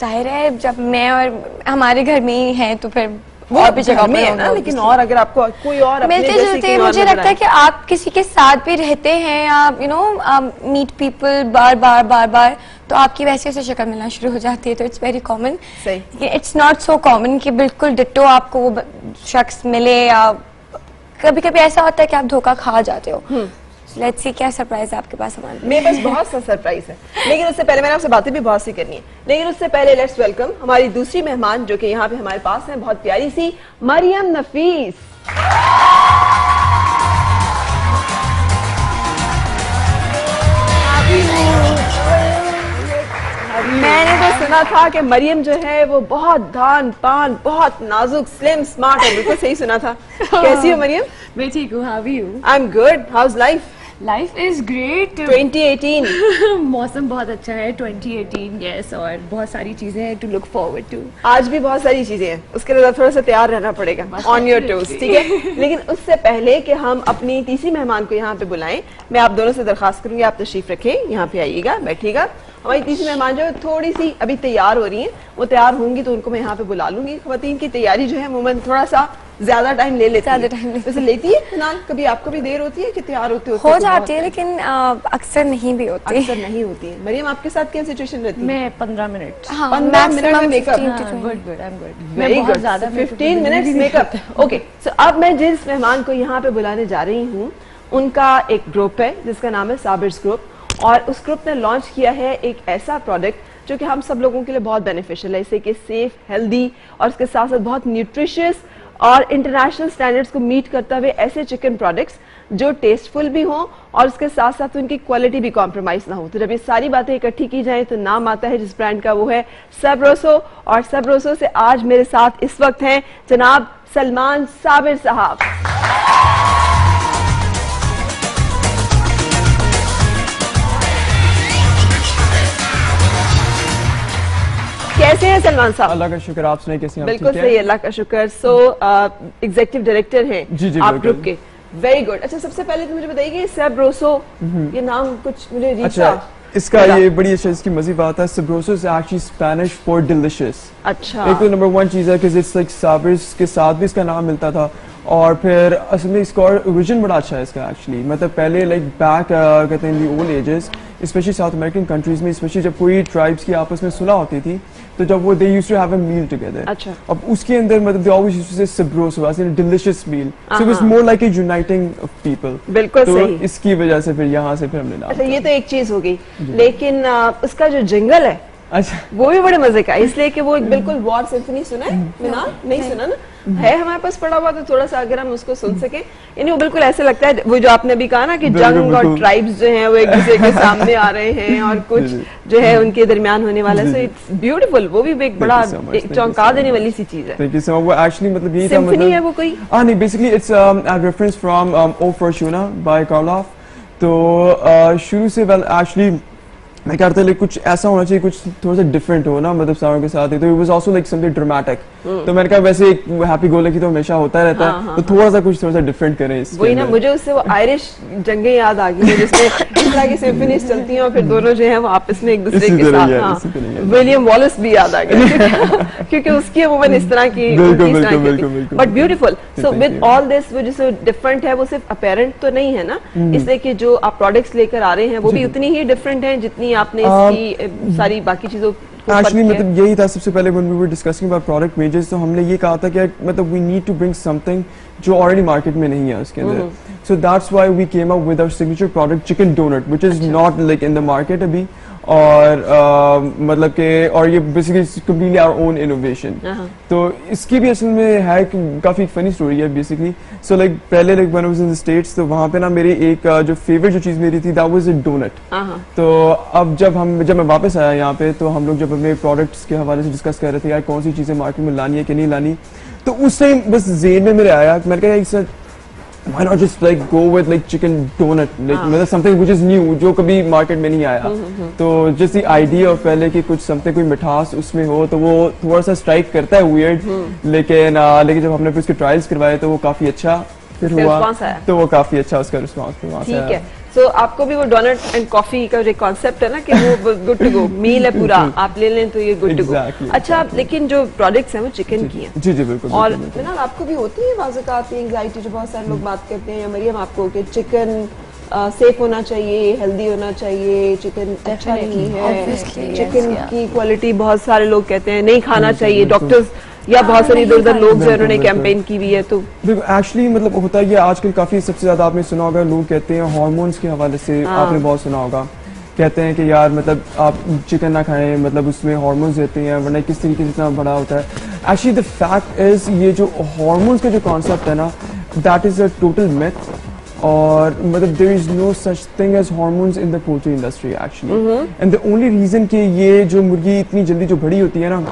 ज़ाहिर है जब मैं और हमारे घर में ही है तो फिर वो और भी जगह में है ना लेकिन और अगर आपको कोई और मिलते जुलते मुझे लगता है। कि आप किसी के साथ भी रहते हैं आप यू नो मीट पीपल बार बार बार बार तो आपकी वैसे उसे शक्ल मिलना शुरू हो जाती है तो it's very common it's not so common कि बिल्कुल डिट्टो आपको वो शख्स मिले या कभी कभी ऐसा होता है कि आप धोखा खा जाते हो हम्म। लेट्स सी क्या सरप्राइज़ है आपके पास हमारे मेरे पास बहुत सा सरप्राइज़ है। लेकिन उससे पहले मैंने आपसे बातें भी बहुत सी करनी है। लेकिन उससे पहले लेट्स वेलकम हमारी दूसरी मेहमान जो कि यहाँ पे हमारे पास है बहुत प्यारी सी मरियम नफीस। मैंने तो सुना था कि मरियम जो है वो बहुत धान पान बहुत नाजुक स्लिम स्मार्ट है। बिल्कुल सही सुना था। कैसी हो मरियम? मैं ठीक हूँ how you I am good how's life life is great 2018 मौसम बहुत अच्छा है 2018 यस और बहुत सारी चीज़ें हैं टू लुक फॉरवर्ड टू आज भी बहुत सारी चीज़ें हैं। उसके लिए थोड़ा सा तैयार रहना पड़ेगा ऑन योर टोज ठीक है? लेकिन उससे पहले कि हम अपनी तीसरी मेहमान को यहाँ पे बुलाएँ मैं आप दोनों से दरखास्त करूँगी आप तशरीफ़ रखें यहाँ पे आइएगा बैठिएगा। हमारी तीसरी मेहमान जो थोड़ी सी अभी तैयार हो रही हैं वो तैयार होंगी तो उनको मैं यहाँ पे बुला लूँगी। खवतीन की तैयारी जो है अमूमन थोड़ा सा ज़्यादा टाइम ले लेती ज़्यादा है लेती वैसे लेती है फ़िलहाल कभी आपको भी देर होती है कि तैयार होते होते हो तो जाती है लेकिन अक्सर नहीं भी होती। अक्सर नहीं होती। है मरियम आपके साथ क्या सिचुएशन रहती है? मैं 15 मिनट हाँ, 15 मिनट में maximum makeup। 15 to हाँ, 20. Good good I am good very बहुत गुड ज़्यादा fifteen minutes makeup okay so अब मैं जिस मेहमान को यहाँ पे बुलाने जा रही हूँ उनका एक ग्रुप है जिसका नाम है साबिर्स ग्रुप और उस ग्रुप ने लॉन्च किया है एक ऐसा प्रोडक्ट जो कि हम सब लोगों के लिए बहुत बेनिफिशियल है। इसे कि सेफ़ हेल्दी और उसके साथ साथ बहुत न्यूट्रिशियस और इंटरनेशनल स्टैंडर्ड्स को मीट करते हुए ऐसे चिकन प्रोडक्ट्स जो टेस्टफुल भी हों और उसके साथ साथ उनकी क्वालिटी भी कॉम्प्रोमाइज ना हो। तो जब ये सारी बातें इकट्ठी की जाए तो नाम आता है जिस ब्रांड का, वो है सबरोसो और सबरोसो से आज मेरे साथ इस वक्त हैं जनाब सलमान साबिर साहब। कैसे हैं सलमान साहब? अल्लाह का शुक्र आप सुनाए कैसे हैं? बिल्कुल सही अल्लाह का शुक्र। सो एग्जीक्यूटिव डायरेक्टर हैं जी, जी, आप ग्रुप के। वेरी गुड अच्छा सबसे पहले तो मुझे बताइए कि रोसो ये नाम कुछ मुझे अच्छा इसका ये बड़ी अच्छा इसकी मजी बात है Sabroso is actually Spanish for delicious अच्छा। एक तो नंबर वन चीज़ है कि इट्स लाइक साबिर्स के साथ भी इसका नाम मिलता था और फिर असल में इसका ओरिजिन बड़ा अच्छा है इसका एक्चुअली मतलब पहले लाइक बैक कहते हैं old ages specially South American countries में स्पेशली जब कोई ट्राइब्स की आपस में सुलह होती थी तो जब वो they used to have a meal together अच्छा। अब उसके अंदर मतलब दे always used to say Sabroso was in delicious meal so it was. More like a uniting of people बिल्कुल तो सही। इसकी वजह से फिर यहाँ से फिर हमने नाम अच्छा ये तो एक चीज़ हो गई। लेकिन आ, उसका जो जिंगल है अच्छा। वो भी बड़े मज़े का इसलिए कि वो एक बिल्कुल वॉर सिम्फनी सुना है? मिनाल नहीं सुना ना? है हमारे पास पड़ा हुआ तो थोड़ा सा अगर हम उसको सुन सके। यानी वो बिल्कुल ऐसे लगता है वो जो आपने अभी कहा ना कि जंग और ट्राइब्स जो हैं वो एक दूसरे के सामने आ रहे हैं और कुछ जी, है उनके दरमियान होने वाला है। सो इट्स ब्यूटीफुल वो भी एक बड़ा चौंका देने वाली सी चीज़ है। थैंक यू सो मच वो एक्चुअली मतलब यही था सिम्फनी है मतलब वो कोई? हाँ नहीं basically it's a reference from O Fortuna by Carl Orff तो uh, शुरू से वेल एक्चुअली मैं कहता था कुछ ऐसा होना चाहिए कुछ थोड़ा सा डिफरेंट हो ना मतलब सारों के साथ। ही तो it was also like something dramatic तो मैंने कहा वैसे एक हैप्पी गो लकी तो हमेशा होता रहता हाँ, है हाँ, तो थोड़ा सा कुछ थोड़ा सा डिफरेंट करें इसके वही ना मुझे उससे वो आयरिश जंगे याद आ गई हैं, जिसमें तरह की सिम्फनीज चलती हैं और फिर दोनों जो है वो आपस में एक दूसरे के साथ हाँ। विलियम वॉलिस भी याद आ गया। क्योंकि उसकी अमूमन इस तरह की। But beautiful so with all this वो जो डिफरेंट है वो सिर्फ़ अपेरेंट तो नहीं है ना? हम्म। इसलिए कि जो आप प्रोडक्ट्स लेकर आ रहे हैं वो भी उतनी ही डिफरेंट है जितनी आपने इसकी सारी बाकी चीज़ों एक्चुअली मतलब यही था सबसे पहले when we were discussing about product ranges तो हमने ये कहा था कि मतलब we need to bring something जो ऑलरेडी मार्केट में नहीं है उसके अंदर। so that's why we came up with our signature product chicken donut which is not like in the market अभी। और अ, मतलब कि और ये बेसिकली our own innovation हाँ। तो इसकी भी असल में है काफ़ी फनी स्टोरी है बेसिकली सो लाइक पहले लाइक in the states तो वहाँ पे ना मेरी एक अ, जो फेवरेट जो चीज़ मेरी थी a donut हाँ हाँ। तो अब जब हम जब मैं वापस आया यहाँ पे तो हम लोग जब हमें प्रोडक्ट्स के हवाले से डिस्कस कर रहे थे यार कौन सी चीज़ें मार्केट में लानी है कि नहीं लानी। तो उस टाइम बस जेन में मेरे आया मैंने कहा sir why not just like go with like chicken donut? Like हाँ। मतलब something which is new जो कभी मार्केट में नहीं आया। तो just the idea of पहले कि कुछ something कोई मिठास उसमें हो तो वो थोड़ा सा स्ट्राइक करता है weird लेकिन लेकिन जब हमने फिर उसके ट्रायल्स करवाए तो वो काफ़ी अच्छा फिर हुआ। तो वो काफ़ी अच्छा उसका रिस्पॉन्स ठीक है। सो so, आपको भी वो डोनट एंड कॉफ़ी का जो कॉन्सेप्ट है ना कि वो गुड टू गो मील है पूरा। आप ले लें तो ये गुड टू गो Exactly, अच्छा लेकिन जो प्रोडक्ट्स हैं वो चिकन की हैं। जी जी बिल्कुल और बिल्कुल। आपको भी होती है बाज़ आती एंग्जाइटी जो बहुत सारे लोग बात करते हैं या मरियम आपको कि चिकन सेफ़ होना चाहिए हेल्दी होना चाहिए चिकन अच्छा नहीं है। चिकन की क्वालिटी बहुत सारे लोग कहते हैं नहीं खाना चाहिए। डॉक्टर्स या बहुत सारे इधर उधर लोग जो उन्होंने कैंपेन की हुई है तो एक्चुअली मतलब होता है ये आजकल काफ़ी सबसे ज़्यादा आपने सुना होगा लोग कहते हैं हार्मोन्स के हवाले से हाँ। आपने बहुत सुना होगा। कहते हैं कि यार मतलब आप चिकन ना खाएँ मतलब उसमें हार्मोन्स देते हैं वरना किस तरीके से इतना बड़ा होता है। एक्चुअली द फैक्ट इज़ ये जो हार्मोन्स का जो कॉन्सेप्ट है ना that is a total myth और मतलब there is no such thing as hormones in the poultry industry actually and the only reason कि ये जो मुर्गी इतनी जल्दी जो बड़ी होती है ना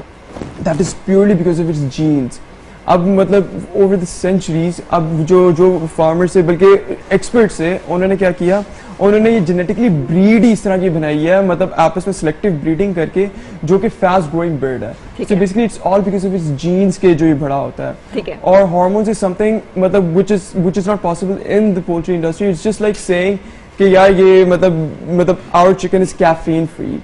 that is purely because of its genes अब मतलब ओवर द सेंचुरीज अब जो जो फार्मर से बल्कि एक्सपर्ट से उन्होंने क्या किया? उन्होंने ये जेनेटिकली ब्रीड ही इस तरह की बनाई है मतलब आपस में सिलेक्टिव ब्रीडिंग करके जो कि फास्ट ग्रोइंग बर्ड है। So basically it's all because of its genes के जो ये बड़ा होता है। और हार्मोन्स इज़ समथिंग मतलब which is which is not possible in the poultry industry. It's just like saying कि यार ये मतलब मतलब our chicken is caffeine free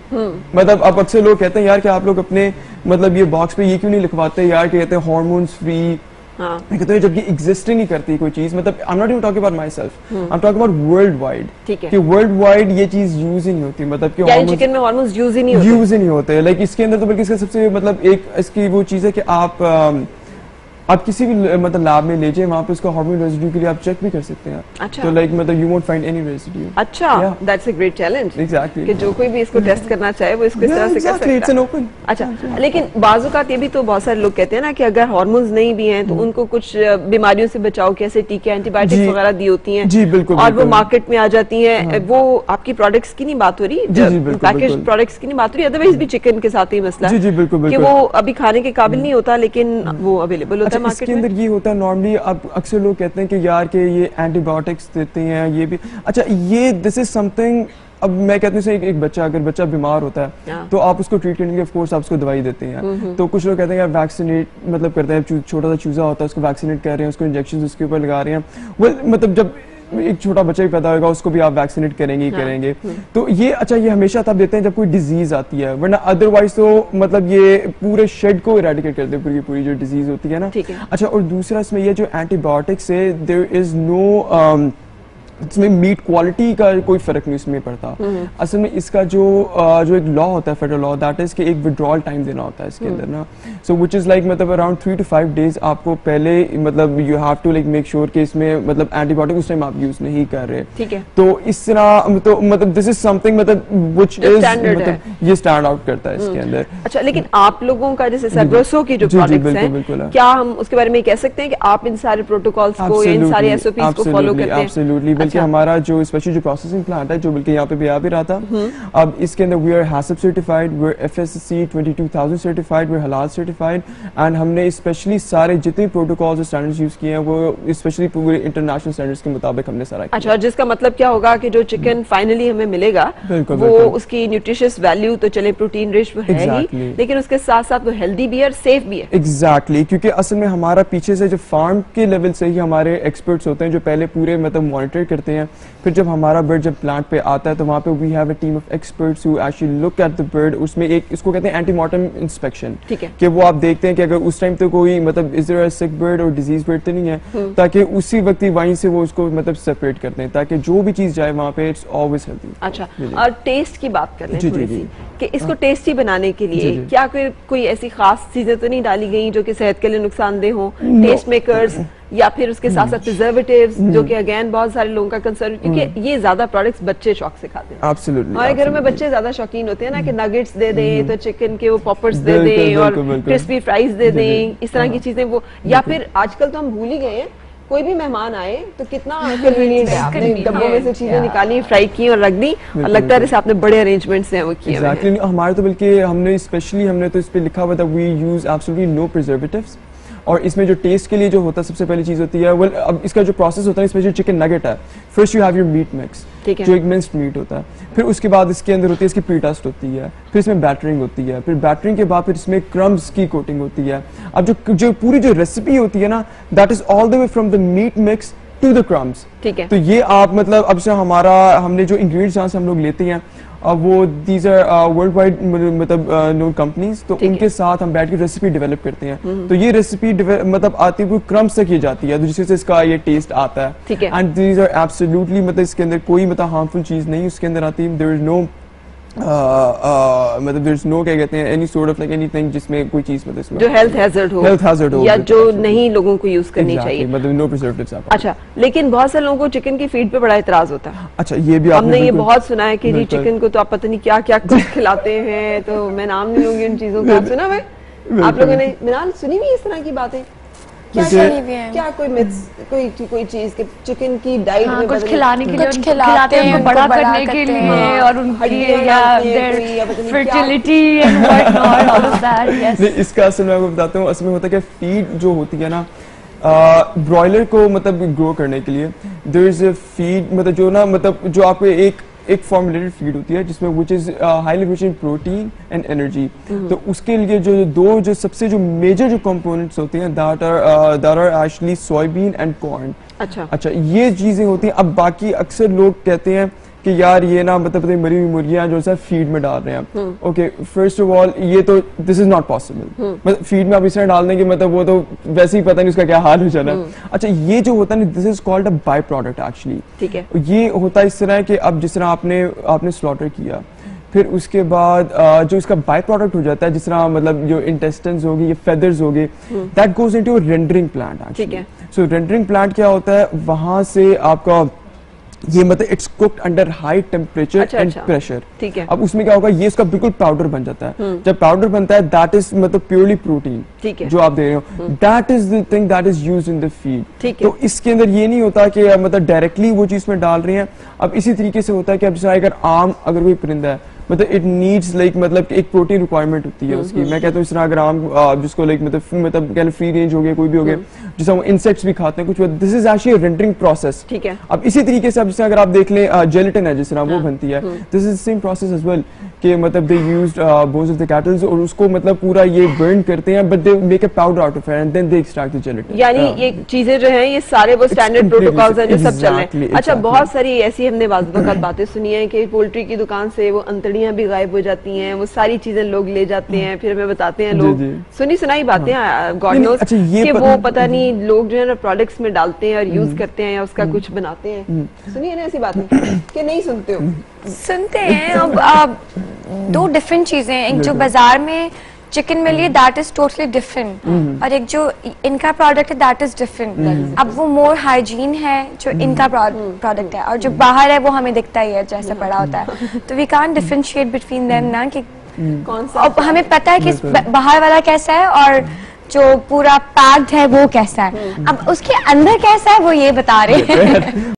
मतलब अब अक्सर लोग कहते हैं यार कि आप लोग अपने मतलब ये बॉक्स पे ये क्यों नहीं लिखवाते यार कहते हैं हॉर्मोन्स फ्री हाँ। मैं कहता हूँ जबकि एग्जिस्ट ही नहीं करती कोई चीज़ मतलब I am not even talking about myself I am talking about worldwide कि वर्ल्ड वाइड ये चीज़ यूज़ ही नहीं होती मतलब कि यानी चिकन में हॉर्मोन्स यूज़ ही नहीं होते। यूज़ ही नहीं होते। लाइक इसके अंदर तो बल्कि इसका सबसे मतलब एक इसकी वो चीज़ है कि आप अम, आप किसी भी मतलब लैब में ले जाए वहाँ पे उसका हार्मोन रेजिड्यू के लिए आप चेक भी कर सकते हैं। अच्छा। तो लाइक मतलब you won't find any residue अच्छा that's a great challenge exactly कि जो कोई भी इसको टेस्ट करना चाहे वो इसको इस तरह से कर एग्जैक्टली इट्स सकता एन है। ओपन अच्छा लेकिन बाजुकात ये भी तो बहुत सारे लोग कहते हैं ना कि अगर हार्मोन्स नहीं भी हैं तो उनको कुछ बीमारियों से बचाव के ऐसे टीके एंटीबायोटिक्स वगैरह दी होती हैं। जी, बिल्कुल, और वो मार्केट में आ जाती हैं। वो आपकी प्रोडक्ट्स की नहीं बात हो रही पैकेज प्रोडक्ट्स की नहीं बात हो रही अदरवाइज़ भी चिकन के साथ ही मसला जी, जी, बिल्कुल, कि वो अभी खाने के काबिल नहीं होता लेकिन वो अवेलेबल होता अच्छा मार्केट इसके अंदर ये होता है नॉर्मली अब अक्सर लोग कहते हैं कि यार के ये एंटीबायोटिक्स देते हैं ये भी। अच्छा ये दिस इज़ समथिंग अब मैं कहती हूँ एक, एक बच्चा अगर बच्चा बीमार होता है हाँ। तो आप उसको ट्रीट करने के कोर्स आप उसको दवाई देते हैं। तो कुछ लोग कहते हैं यार वैक्सीनेट मतलब करते हैं छोटा सा चूजा होता है उसको वैक्सीनेट कर रहे हैं उसको इंजेक्शन उसके ऊपर लगा रहे हैं। वो मतलब जब एक छोटा बच्चा भी पैदा होगा उसको भी आप वैक्सीनेट करेंगे ही हाँ। करेंगे तो ये अच्छा ये हमेशा तब देते हैं जब कोई डिज़ीज़ आती है वरना अदरवाइज़ तो मतलब ये पूरे शेड को इरेडिकेट करते हैं पूरी पूरी जो डिज़ीज़ होती है ना है। अच्छा और दूसरा इसमें यह जो एंटीबायोटिक्स है देर इज़ नो इसमें मीट क्वालिटी का कोई फ़र्क नहीं इसमें पड़ता। असल में इसका जो जो एक लॉ होता है फेडरल लॉ दैट इज़ कि एक विड्रॉल टाइम देना होता है इसके अंदर ना। सो विच इज़ लाइक मतलब around three two five days आपको पहले मतलब you have to like make sure कि इसमें मतलब एंटीबायोटिक उस टाइम आप यूज़ नहीं कर रहे। ठीक है। तो इस तरह तो मतलब दिस इज़ समथिंग मतलब विच इज़ मतलब ये स्टैंड आउट करता है इसके अंदर। अच्छा लेकिन आप लोगों का जैसे सर्वसो की जो प्रोडक्ट्स हैं क्या हम उसके बारे में कह सकते हैं कि आप इन सारे प्रोटोकॉल्स को इन सारे एसओपीस को फॉलो करते हैं? अच्छा। हमारा जो स्पेशली जो प्रोसेसिंग प्लांट है जो बल्कि यहाँ पे भी आ भी रहा था अब इसके अंदर we are HACCP certified we are FSC 22000 certified we are halal certified and हमने स्पेशली सारे जितने प्रोटोकॉल्स और स्टैंडर्ड्स यूज़ किए हैं वो स्पेशली पूरे इंटरनेशनल स्टैंडर्ड्स के मुताबिक हमने सारा अच्छा जिसका मतलब क्या होगा कि जो चिकन फाइनली हमें मिलेगा वो उसकी न्यूट्रिशियस वैल्यू तो चले प्रोटीन रिच है. ही लेकिन उसके साथ साथ वो हेल्दी भी है और सेफ़ भी है एग्जैक्टली क्योंकि असल में हमारा पीछे से जो फार्म के लेवल से ही हमारे एक्सपर्ट्स होते हैं जो पहले पूरे मतलब मॉनिटर करते हैं। फिर जब हमारा बर्ड जब प्लांट पे आता है तो वहाँ पे we have a team of experts who actually look at the bird उसमें एक इसको कहते हैं एंटीमॉर्टम इंस्पेक्शन ठीक है। कि वो आप देखते हैं कि अगर उस टाइम तो कोई मतलब इज़ देयर सिक बर्ड और डिज़ीज़ बर्ड तो नहीं है। ताकि उसी वक्त ही वहीं से वो उसको मतलब सेपरेट करते हैं ताकि जो भी चीज़ जाए वहाँ पे इट्स ऑलवेज हेल्दी अच्छा। और टेस्ट की बात कर लें जी, थोड़ी जी। कि इसको टेस्टी बनाने के लिए। क्या कोई कोई ऐसी खास चीज़ें तो नहीं डाली गई जो कि सेहत के लिए नुकसानदेह हो? टेस्ट मेकर्स या फिर उसके साथ साथ प्रिजर्वेटिव जो कि अगेन बहुत सारे लोगों का कंसर्न क्योंकि ये ज़्यादा प्रोडक्ट्स बच्चे शौक से खाते हैं। हमारे घरों में बच्चे ज़्यादा शौकीन होते हैं ना कि नगेट्स दे दें तो चिकन के वो पॉपर्स दे दें और। क्रिस्पी फ्राइज दे दें इस तरह की हाँ। चीज़ें वो या फिर आजकल तो हम भूल ही गए हैं कोई भी मेहमान आए तो कितना कन्वीनियंट है आपने डब्बों में से चीज़ें निकाली फ्राई की और रख दी और लगता है जैसे आपने बड़े अरेंजमेंट्स हैं वो किए हमारे तो बल्कि हमने स्पेशली हमने तो इस पे लिखा हुआ था we use absolutely no preservatives और इसमें जो टेस्ट के लिए जो होता है सबसे पहली चीज़ होती है well, अब इसका जो प्रोसेस होता है स्पेशली चिकन नगेट है first you have your meat mix जो एक मिन्स्ड मीट होता है फिर उसके बाद इसके अंदर होती है इसकी प्री डस्ट होती है फिर इसमें बैटरिंग होती है फिर बैटरिंग के बाद फिर इसमें क्रम्स की कोटिंग होती है। अब जो जो पूरी जो रेसिपी होती है ना that is all the way from the meat mix to the crumbs ठीक है। तो ये आप मतलब अब से हमारा हमने जो इंग्रेडिएंट्स जहाँ से हम लोग लेते हैं अब वो दीज आर वर्ल्ड वाइड मतलब नोन कंपनीज़ तो ठीक है। उनके साथ हम बैठ के रेसिपी डेवलप करते हैं। तो ये रेसिपी मतलब आती हुई क्रम से की जाती है तो जिससे इसका ये टेस्ट आता है। एंड दीज आर एब्सोल्युटली मतलब इसके अंदर कोई मतलब हार्मफुल चीज़ नहीं उसके अंदर आती देर इज़ नो मतलब देयर इज़ नो क्या कहते हैं any sort of like anything जिसमें कोई चीज़ मतलब इसमें जो हेल्थ हैजर्ड हो Health hazard हो, या जो नहीं लोगों को यूज़ करनी Exactly, चाहिए। मतलब नो प्रिजर्वेटिव्स आप अच्छा लेकिन बहुत से लोगों को चिकन की फ़ीड पे बड़ा इतराज होता है। अच्छा ये भी आपने हमने ये बहुत सुना है कि जी। चिकन को तो आप पता नहीं क्या क्या कुछ खिलाते हैं तो मैं नाम नहीं लूँगी उन चीज़ों का। सुना मैं आप लोगों ने मिनाल सुनी भी इस तरह की बातें? क्या। क्या कोई मिथ्स कोई कोई चीज़ के चिकन की डाइट हाँ, में कुछ खिलाने के लिए कुछ खिलाते हैं बड़ा करने के लिए हैं। और उनकी। Fertility and what not all of that इसका असल में आपको बताता हूँ असल में होता है कि फ़ीड जो होती है ना ब्रॉयलर को मतलब ग्रो करने के लिए देर इज़ ए फ़ीड मतलब जो ना मतलब जो आपको एक एक फॉर्मुलेटेड फ़ीड होती है जिसमें which is highly rich in protein and energy तो उसके लिए जो जो दो जो सबसे जो मेजर जो कंपोनेंट्स होते हैं that are that are actually soybean and corn अच्छा। अच्छा ये चीज़ें होती हैं। अब बाकी अक्सर लोग कहते हैं कि यार ये ना मतलब पता मरी हुई मुर्गियाँ जो है फ़ीड में डाल रहे हैं ओके फ़र्स्ट ऑफ़ ऑल ये तो दिस इज़ नॉट पॉसिबल मतलब फ़ीड में आप इस तरह डाल देंगे मतलब वो तो वैसे ही पता नहीं उसका क्या हाल हो जाना। है अच्छा ये जो होता है ना this is called a by product actually ठीक है। ये होता है इस तरह कि अब जिस तरह आपने आपने स्लॉटर किया फिर उसके बाद जो इसका बाय प्रोडक्ट हो जाता है जिस तरह मतलब जो इंटेस्टेंस होगी ये फेदर्स होगे that goes into rendering plant ठीक है। सो रेंडरिंग प्लांट क्या होता है? वहाँ से आपका ये मतलब it's cooked under high temperature and. Pressure ठीक है। अब उसमें क्या होगा ये इसका बिल्कुल पाउडर बन जाता है। जब पाउडर बनता है दैट इज़ मतलब प्योरली प्रोटीन ठीक है। जो आप दे रहे हो। That is the thing that is use in the feed ठीक है। तो इसके अंदर ये नहीं होता कि मतलब डायरेक्टली वो चीज़ में डाल रही हैं। अब इसी तरीके से होता है कि अब जैसे अगर आम अगर कोई परिंदा है मतलब इट नीड्स लाइक मतलब कि एक प्रोटीन रिक्वायरमेंट होती है उसकी। मैं कहता हूँ इस तरह अगर आम जिसको लाइक मतलब मतलब कह फ्री रेंज हो गया कोई भी हो गया जिसे हम इंसेक्ट्स भी खाते हैं कुछ this is actually rendering process ठीक है। अब इसी तरीके से अब जैसे अगर आप देख लें जेलेटिन है जिस तरह वो बनती है this is same process as well कि मतलब they used bones of the cattles और उसको मतलब पूरा ये बर्न करते हैं but they make a powder out of it and then they extract the gelatin यानी ये चीज़ें जो हैं ये सारे वो स्टैंडर्ड प्रोटोकॉल्स हैं जो सब चल रहे हैं। अच्छा बहुत सारी ऐसी हमने बाजू का बातें सुनी है कि पोल्ट्री की दुकान से वो अंतड़ियाँ भी गायब हो जाती हैं वो सारी चीज़ें लोग ले जाते हैं फिर हमें बताते हैं लोग। सुनी सुनाई बातें गॉड नोज़ अच्छा, कि वो पता नहीं लोग जो है ना प्रोडक्ट्स में डालते हैं और यूज़ करते हैं या उसका कुछ बनाते हैं। सुनिए ना ऐसी बातें कि नहीं सुनते हो। सुनते हैं अब आप दो डिफरेंट चीज़ें हैं एक जो। बाज़ार में चिकन मिली है दैट इज़ टोटली डिफरेंट और एक जो इनका प्रोडक्ट है दैट इज़ डिफरेंट अब वो मोर हाइजीन है जो इनका प्रोडक्ट है. और जो बाहर है वो हमें दिखता ही है जैसे पड़ा होता है. तो we can differentiate between them ना कि कौन सा अब हमें पता है कि बाहर वाला कैसा है और जो पूरा पैक्ड है वो कैसा है. अब उसके अंदर कैसा है वो ये बता रहे हैं.